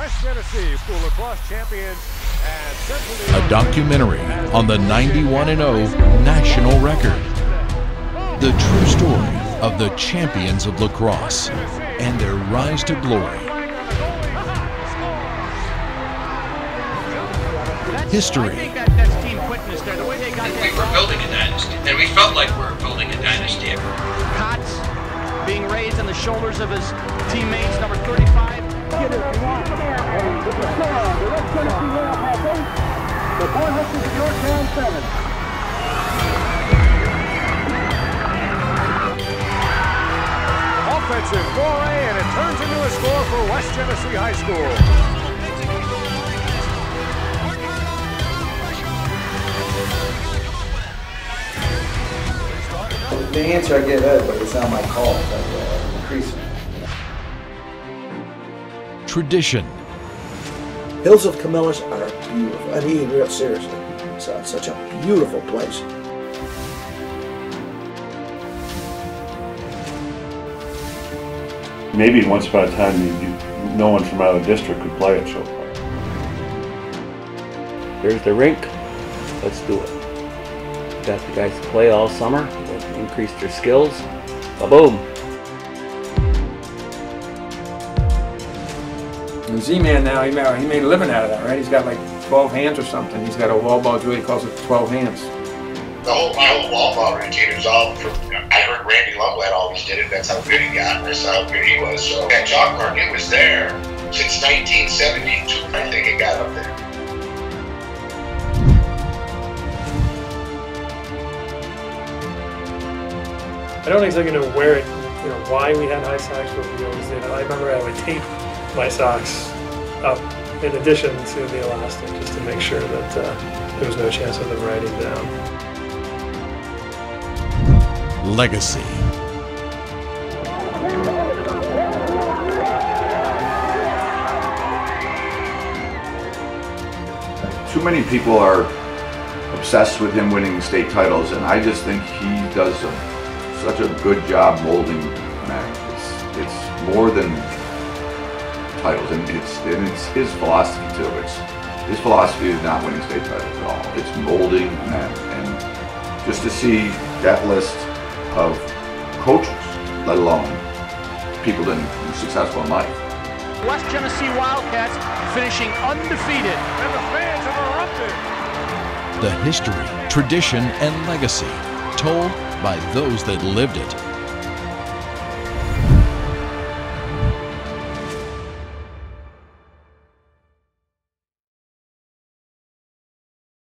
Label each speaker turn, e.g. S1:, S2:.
S1: West Genesee School Lacrosse champions and
S2: A documentary on the 91 0 national record. The true story of the champions of lacrosse and their rise to glory. History.
S3: I think that, that's team quickness there. The way they got
S4: we were building a dynasty, and we felt like we were building a dynasty.
S3: Cots being raised on the shoulders of his teammates, number 35.
S1: Offensive foray, and it turns into a score for West Genesee High School.
S5: The answer I get is, but it's not my call, but uh, increase.
S2: Tradition.
S6: Hills of Camillus are beautiful. I mean, real seriously. It's uh, such a beautiful place.
S7: Maybe once upon a time, you, you, no one from out of the district could play at Shove Park.
S8: There's the rink. Let's do it. Got the guys to play all summer. Let's increase their skills. Ba-boom.
S9: And Z-Man now, he made, he made a living out of that, right? He's got like 12 hands or something. He's got a wall ball drill, he calls it 12 hands.
S10: The whole, my whole wall ball routine was all from, I heard Randy Lumblad always did it. That's how good he got. That's how good he was. So that chalk mark, it was there since 1972. I think it got up there.
S11: I don't exactly know where it, you know, why we had high socks, but we always did. I remember I would tape my socks up in addition to the elastic just to make sure that uh, there was no chance of them riding down.
S2: Legacy.
S12: Too many people are obsessed with him winning state titles, and I just think he does a, such a good job molding men. It's, it's more than titles, and it's, and it's his philosophy too. It's his philosophy is not winning state titles at all. It's molding men, and just to see that list of coaches, let alone people that are successful in life.
S3: West Genesee Wildcats finishing undefeated.
S1: And the fans have erupted.
S2: The history, tradition, and legacy told by those that lived it.